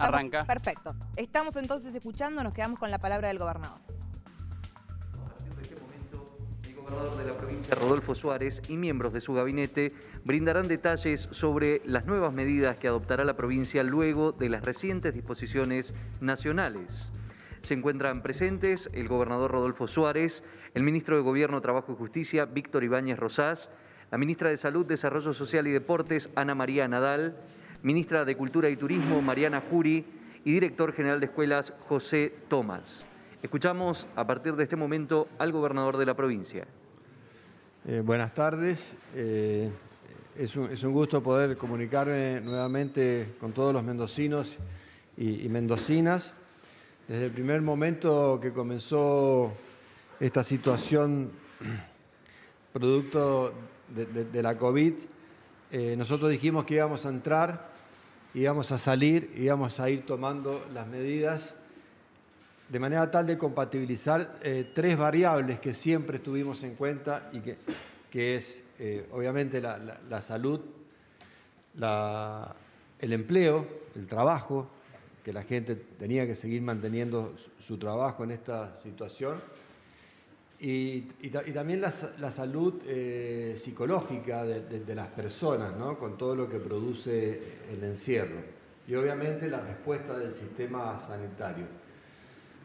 Arranca. Perfecto. Estamos entonces escuchando, nos quedamos con la palabra del gobernador. El gobernador de la provincia, Rodolfo Suárez, y miembros de su gabinete brindarán detalles sobre las nuevas medidas que adoptará la provincia luego de las recientes disposiciones nacionales. Se encuentran presentes el gobernador Rodolfo Suárez, el ministro de Gobierno, Trabajo y Justicia, Víctor Ibáñez Rosás, la ministra de Salud, Desarrollo Social y Deportes, Ana María Nadal, ministra de Cultura y Turismo, Mariana Jury, y director general de escuelas, José Tomás. Escuchamos a partir de este momento al gobernador de la provincia. Eh, buenas tardes. Eh, es, un, es, un, gusto poder comunicarme nuevamente con todos los mendocinos y, mendocinas. Desde el primer momento que comenzó esta situación producto de la COVID, eh, nosotros dijimos que íbamos a entrar, íbamos a salir, íbamos a ir tomando las medidas de manera tal de compatibilizar eh, tres variables que siempre tuvimos en cuenta y que, es eh, obviamente la, salud, el empleo, el trabajo, que la gente tenía que seguir manteniendo su trabajo en esta situación, y, y, y también la, la salud eh, psicológica de, de, de, las personas, ¿no? con todo lo que produce el encierro, y obviamente la respuesta del sistema sanitario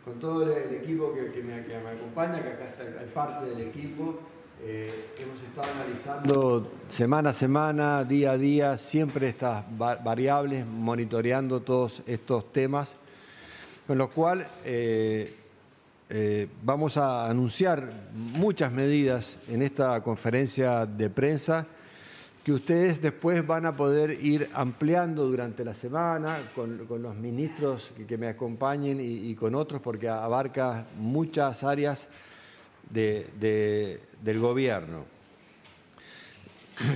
con todo el equipo que, que, me, que, me, acompaña, que acá está es parte del equipo. Eh, hemos estado analizando semana a semana, día a día, siempre estas variables, monitoreando todos estos temas, con lo cual eh, eh, vamos a anunciar muchas medidas en esta conferencia de prensa que ustedes después van a poder ir ampliando durante la semana con, los ministros que, me acompañen y, con otros, porque abarca muchas áreas de, de, del gobierno.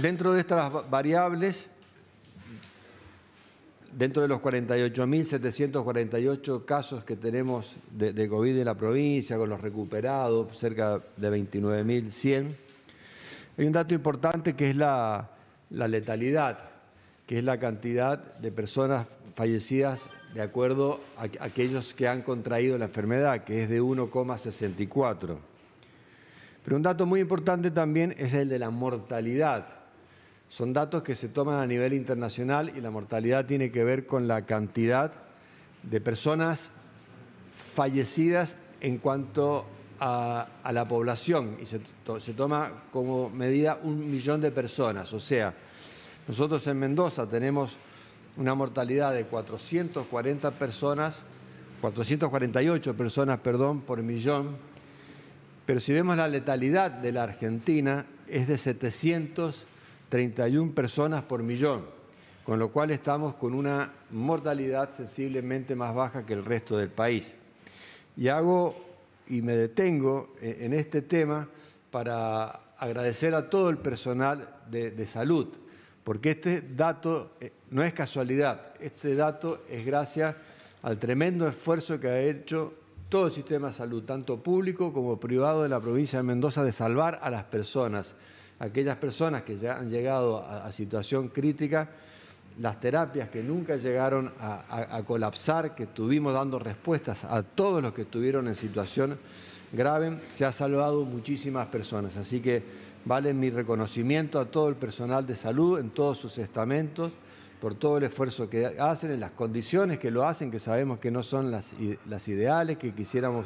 Dentro de estas variables, dentro de los 48.748 casos que tenemos de, COVID en la provincia, con los recuperados, cerca de 29.100, hay un dato importante que es la letalidad, que es la cantidad de personas fallecidas de acuerdo a aquellos que han contraído la enfermedad, que es de 1,64. Pero un dato muy importante también es el de la mortalidad. Son datos que se toman a nivel internacional y la mortalidad tiene que ver con la cantidad de personas fallecidas en cuanto a, la población y se, se, toma como medida un millón de personas. O sea, nosotros en Mendoza tenemos una mortalidad de 440 personas, 448 personas, perdón, por millón, pero si vemos la letalidad de la Argentina es de 731 personas por millón, con lo cual estamos con una mortalidad sensiblemente más baja que el resto del país. Y hago y me detengo en este tema para agradecer a todo el personal de, de, salud, porque este dato eh, no es casualidad, este dato es gracias al tremendo esfuerzo que ha hecho todo el sistema de salud, tanto público como privado de la provincia de Mendoza, de salvar a las personas, aquellas personas que ya han llegado a, situación crítica, las terapias que nunca llegaron a, colapsar, que estuvimos dando respuestas a todos los que estuvieron en situación grave, se ha salvado muchísimas personas. Así que vale mi reconocimiento a todo el personal de salud en todos sus estamentos por todo el esfuerzo que hacen, en las condiciones que lo hacen, que sabemos que no son las, las ideales, que quisiéramos,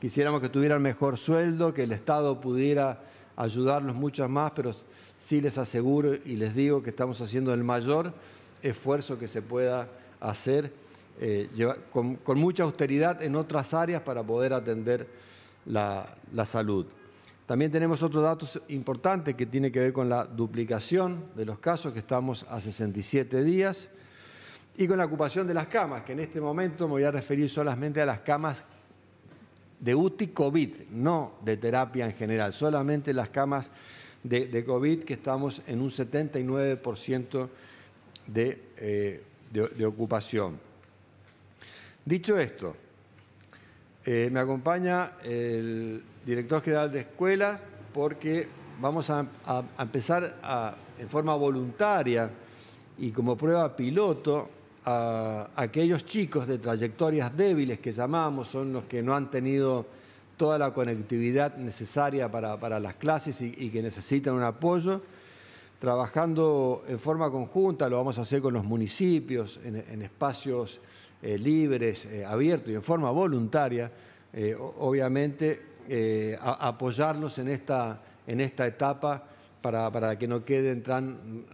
quisiéramos que tuvieran mejor sueldo, que el Estado pudiera ayudarlos muchas más, pero sí les aseguro y les digo que estamos haciendo el mayor esfuerzo que se pueda hacer eh, con, mucha austeridad en otras áreas para poder atender la, la, salud. También tenemos otro dato importante que tiene que ver con la duplicación de los casos, que estamos a 67 días, y con la ocupación de las camas, que en este momento me voy a referir solamente a las camas de UTI COVID, no de terapia en general, solamente las camas de, COVID, que estamos en un 79% de, eh, de, ocupación. Dicho esto, eh, me acompaña el director general de escuela porque vamos a, empezar en forma voluntaria y como prueba piloto a aquellos chicos de trayectorias débiles que llamamos, son los que no han tenido toda la conectividad necesaria para, las clases y, que necesitan un apoyo, trabajando en forma conjunta, lo vamos a hacer con los municipios, en, espacios eh, libres, eh, abiertos y en forma voluntaria, eh, obviamente apoyarlos en esta, en esta etapa para, para, que no queden tan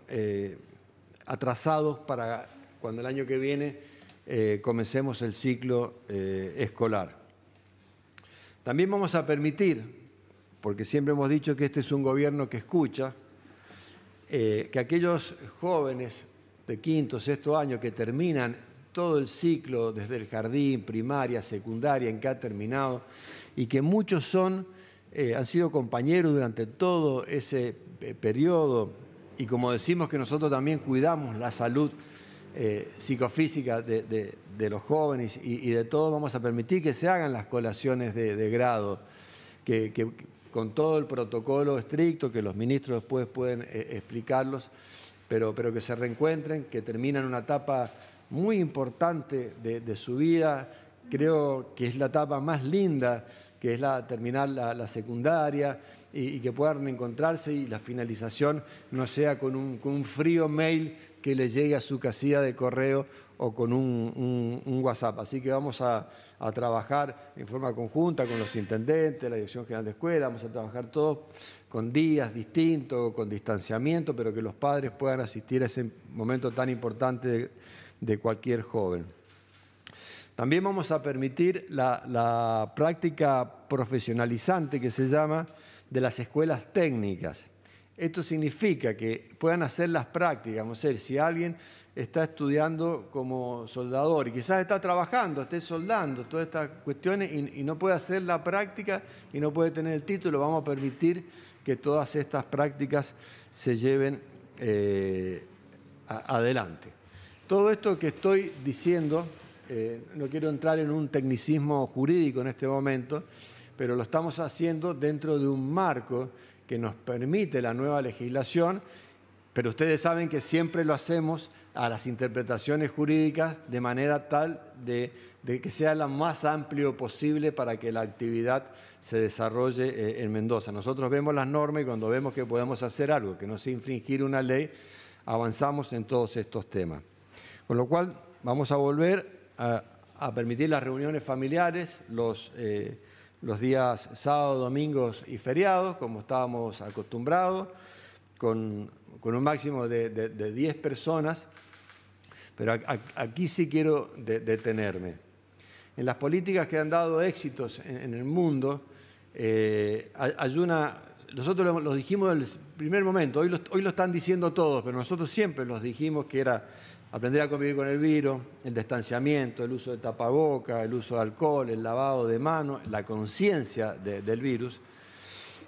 atrasados para cuando el año que viene comencemos el ciclo escolar. También vamos a permitir, porque siempre hemos dicho que este es un gobierno que escucha, eh, que aquellos jóvenes de quinto, sexto año que terminan todo el ciclo desde el jardín, primaria, secundaria, en que ha terminado, y que muchos son, eh, han sido compañeros durante todo ese eh, periodo, y como decimos que nosotros también cuidamos la salud psicofísica de, los jóvenes y, de todos, vamos a permitir que se hagan las colaciones de, grado, que, con todo el protocolo estricto, que los ministros después pueden eh, explicarlos, pero, pero que se reencuentren, que terminan una etapa muy importante de, su vida. Creo que es la etapa más linda, que es la terminar la, secundaria y, que puedan encontrarse y la finalización no sea con un, con un frío mail que le llegue a su casilla de correo o con un, WhatsApp. Así que vamos a, trabajar en forma conjunta con los intendentes, la Dirección General de Escuela, vamos a trabajar todos con días distintos, con distanciamiento, pero que los padres puedan asistir a ese momento tan importante de, cualquier joven. También vamos a permitir la, la práctica profesionalizante que se llama de las escuelas técnicas. Esto significa que puedan hacer las prácticas, vamos a decir, si alguien está estudiando como soldador y quizás está trabajando, esté soldando, todas estas cuestiones y, no puede hacer la práctica y no puede tener el título, vamos a permitir que todas estas prácticas se lleven eh, adelante. Todo esto que estoy diciendo, eh, no quiero entrar en un tecnicismo jurídico en este momento, pero lo estamos haciendo dentro de un marco que nos permite la nueva legislación, pero ustedes saben que siempre lo hacemos a las interpretaciones jurídicas de manera tal de, que sea lo más amplio posible para que la actividad se desarrolle eh, en Mendoza. Nosotros vemos las normas y cuando vemos que podemos hacer algo que no sea infringir una ley, avanzamos en todos estos temas. Con lo cual vamos a volver a, permitir las reuniones familiares, los... Eh, los días sábados, domingos y feriados, como estábamos acostumbrados, con, un máximo de, 10 personas, pero aquí sí quiero detenerme. En las políticas que han dado éxitos en, el mundo, eh, hay una, nosotros lo, dijimos en el primer momento, hoy hoy lo están diciendo todos, pero nosotros siempre los dijimos que era aprender a convivir con el virus, el distanciamiento, el uso de tapaboca, el uso de alcohol, el lavado de manos, la conciencia del virus.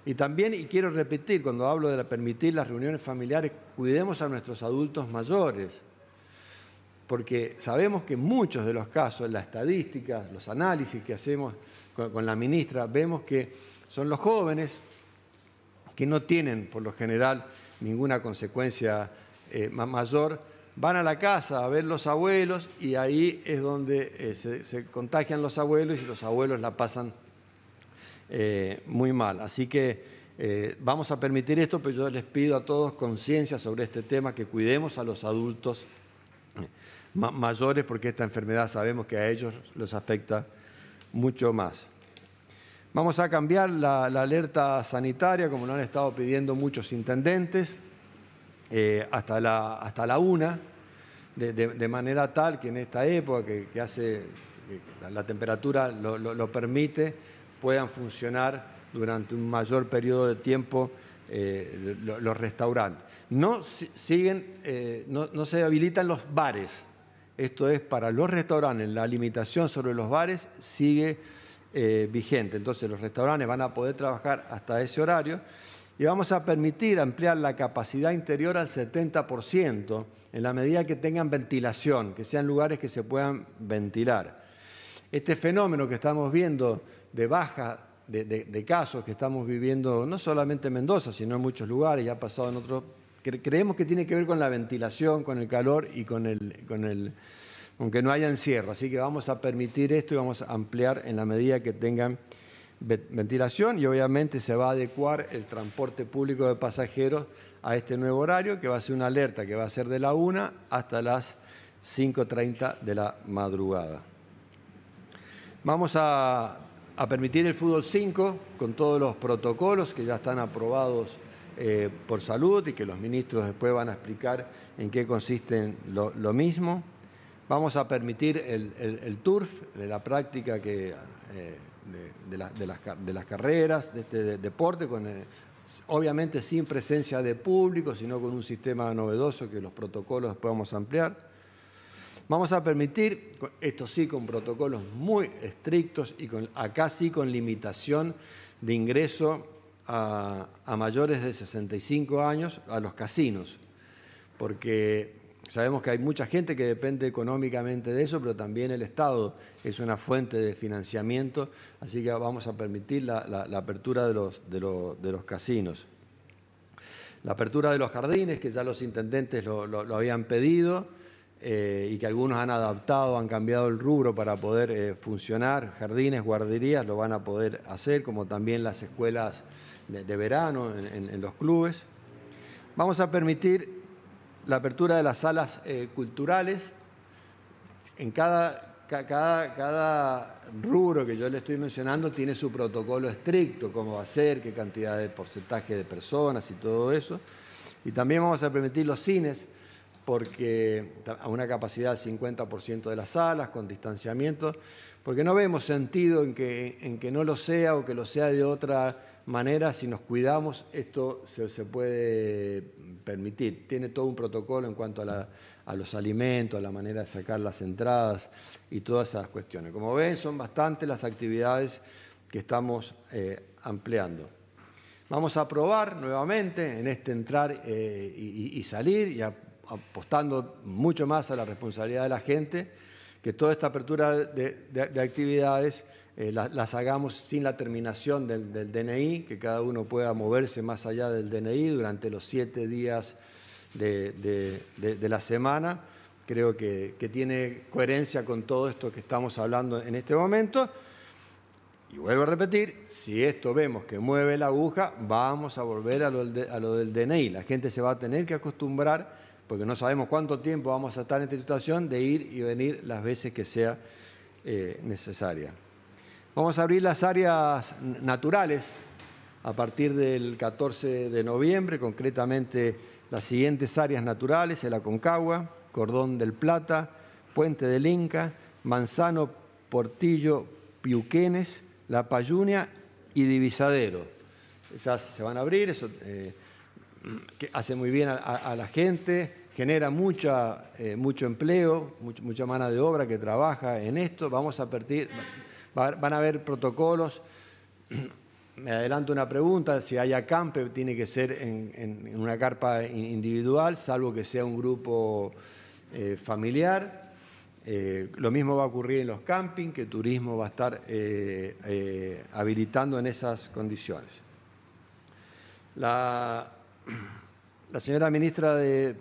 Y también, y quiero repetir, cuando hablo de permitir las reuniones familiares, cuidemos a nuestros adultos mayores, porque sabemos que muchos de los casos, las estadísticas, los análisis que hacemos con, la ministra, vemos que son los jóvenes que no tienen, por lo general, ninguna consecuencia eh, mayor, van a la casa a ver los abuelos y ahí es donde eh, se, contagian los abuelos y los abuelos la pasan eh, muy mal. Así que eh, vamos a permitir esto, pero yo les pido a todos conciencia sobre este tema, que cuidemos a los adultos mayores porque esta enfermedad sabemos que a ellos los afecta mucho más. Vamos a cambiar la, alerta sanitaria, como lo han estado pidiendo muchos intendentes. Hasta, la, hasta la una, de, manera tal que en esta época que, hace, la, temperatura lo, permite, puedan funcionar durante un mayor periodo de tiempo eh, los restaurantes. No, siguen, eh, no, se habilitan los bares. Esto es para los restaurantes, la limitación sobre los bares sigue vigente. Entonces los restaurantes van a poder trabajar hasta ese horario y vamos a permitir ampliar la capacidad interior al 70% en la medida que tengan ventilación, que sean lugares que se puedan ventilar. Este fenómeno que estamos viendo de baja de, casos que estamos viviendo no solamente en Mendoza, sino en muchos lugares, ya ha pasado en otros, creemos que tiene que ver con la ventilación, con el calor y con el, con el, aunque no haya encierro. Así que vamos a permitir esto y vamos a ampliar en la medida que tengan ventilación y obviamente se va a adecuar el transporte público de pasajeros a este nuevo horario, que va a ser una alerta que va a ser de la 1 hasta las 5.30 de la madrugada. Vamos a, permitir el fútbol 5 con todos los protocolos que ya están aprobados eh, por salud y que los ministros después van a explicar en qué consisten lo, mismo. Vamos a permitir el, turf, la práctica que, eh, de, las, carreras, de este deporte, con, eh, obviamente sin presencia de público, sino con un sistema novedoso que los protocolos a ampliar. Vamos a permitir, esto sí, con protocolos muy estrictos y con, acá sí con limitación de ingreso a, mayores de 65 años a los casinos, porque sabemos que hay mucha gente que depende económicamente de eso, pero también el Estado es una fuente de financiamiento, así que vamos a permitir la, apertura de los, casinos. La apertura de los jardines, que ya los intendentes lo habían pedido, eh, y que algunos han adaptado, han cambiado el rubro para poder eh, funcionar, jardines, guarderías lo van a poder hacer, como también las escuelas de, verano en, los clubes. Vamos a permitir la apertura de las salas eh, culturales. En cada, cada, cada rubro que yo le estoy mencionando tiene su protocolo estricto, cómo va a ser, qué cantidad de porcentaje de personas y todo eso. Y también vamos a permitir los cines porque a una capacidad del 50% de las salas, con distanciamiento, porque no vemos sentido en que, en que no lo sea o que lo sea de otra manera, si nos cuidamos, esto se, puede permitir. Tiene todo un protocolo en cuanto a, los alimentos, a la manera de sacar las entradas y todas esas cuestiones. Como ven, son bastantes las actividades que estamos eh, ampliando. Vamos a probar nuevamente en este entrar eh, y, salir y apostando mucho más a la responsabilidad de la gente, que toda esta apertura de, actividades eh, las, hagamos sin la terminación del, DNI, que cada uno pueda moverse más allá del DNI durante los siete días de, la semana. Creo que, tiene coherencia con todo esto que estamos hablando en este momento. Y vuelvo a repetir, si esto vemos que mueve la aguja, vamos a volver a lo, del DNI. La gente se va a tener que acostumbrar porque no sabemos cuánto tiempo vamos a estar en esta situación, de ir y venir las veces que sea eh, necesaria. Vamos a abrir las áreas naturales a partir del 14 de noviembre, concretamente las siguientes áreas naturales, el Aconcagua, Cordón del Plata, Puente del Inca, Manzano, Portillo, Piuquenes, La Payunia y Divisadero. Esas se van a abrir, eso eh, hace muy bien a la gente, genera mucha, eh, mucho empleo, mucha mano de obra que trabaja en esto. Vamos a partir, van a haber protocolos. Me adelanto una pregunta, si hay acampe tiene que ser en, una carpa individual, salvo que sea un grupo eh, familiar. Eh, lo mismo va a ocurrir en los campings, que turismo va a estar habilitando en esas condiciones. La, la señora ministra de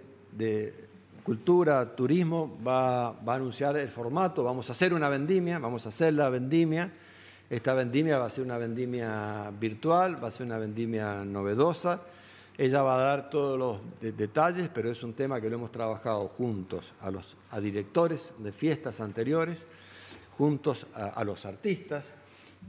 Cultura, Turismo, va, a anunciar el formato, vamos a hacer una vendimia, vamos a hacer la vendimia. Esta vendimia va a ser una vendimia virtual, va a ser una vendimia novedosa. Ella va a dar todos los detalles, pero es un tema que lo hemos trabajado juntos a los a directores de fiestas anteriores, juntos a, los artistas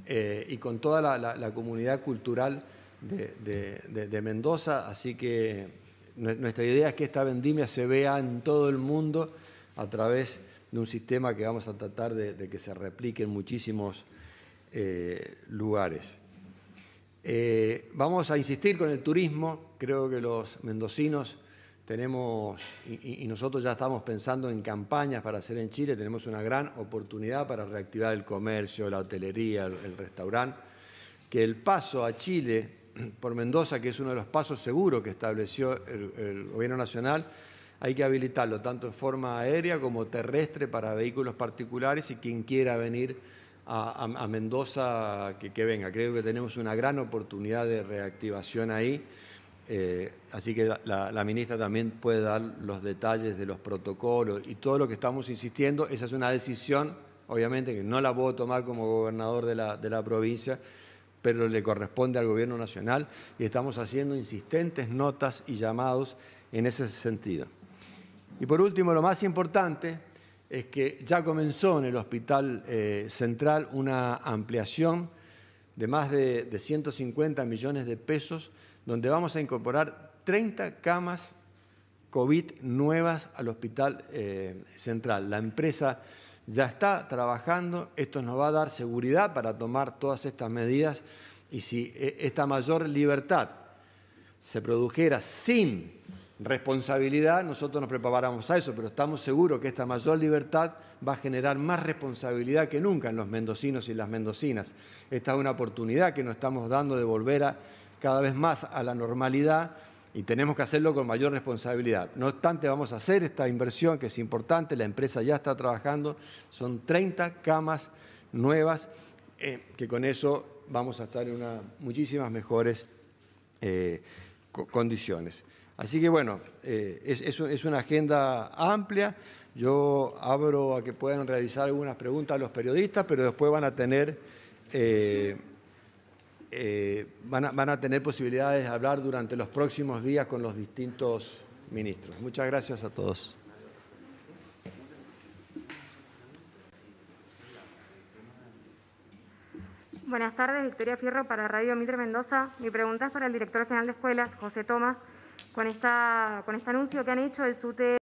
eh, y con toda la, comunidad cultural de Mendoza. Así que nuestra idea es que esta vendimia se vea en todo el mundo a través de un sistema que vamos a tratar de, que se replique en muchísimos eh, lugares. Eh, vamos a insistir con el turismo. Creo que los mendocinos tenemos, y, nosotros ya estamos pensando en campañas para hacer en Chile, tenemos una gran oportunidad para reactivar el comercio, la hotelería, el restaurante, que el paso a Chile por Mendoza, que es uno de los pasos seguros que estableció el, Gobierno Nacional, hay que habilitarlo tanto en forma aérea como terrestre para vehículos particulares y quien quiera venir a, Mendoza que, venga. Creo que tenemos una gran oportunidad de reactivación ahí Eh, así que la, ministra también puede dar los detalles de los protocolos y todo lo que estamos insistiendo. Esa es una decisión, obviamente, que no la puedo tomar como gobernador de la provincia, pero le corresponde al Gobierno Nacional y estamos haciendo insistentes notas y llamados en ese sentido. Y por último, lo más importante es que ya comenzó en el Hospital eh, Central una ampliación de más de, 150 millones de pesos, donde vamos a incorporar 30 camas COVID nuevas al Hospital eh, Central. La empresa ya está trabajando, esto nos va a dar seguridad para tomar todas estas medidas y si eh, esta mayor libertad se produjera sin responsabilidad, nosotros nos preparamos a eso, pero estamos seguros que esta mayor libertad va a generar más responsabilidad que nunca en los mendocinos y las mendocinas. Esta es una oportunidad que nos estamos dando de volver a, cada vez más a la normalidad y tenemos que hacerlo con mayor responsabilidad. No obstante, vamos a hacer esta inversión que es importante, la empresa ya está trabajando, son 30 camas nuevas, eh, que con eso vamos a estar en una, muchísimas mejores eh, condiciones. Así que bueno, eh, es, una agenda amplia. Yo abro a que puedan realizar algunas preguntas a los periodistas, pero después van a tener, eh, eh, van, a, tener posibilidades de hablar durante los próximos días con los distintos ministros. Muchas gracias a todos. Buenas tardes, Victoria Fierro para Radio Mitre Mendoza. Mi pregunta es para el director general de escuelas, José Tomás con, esta, con este anuncio que han hecho el SUTE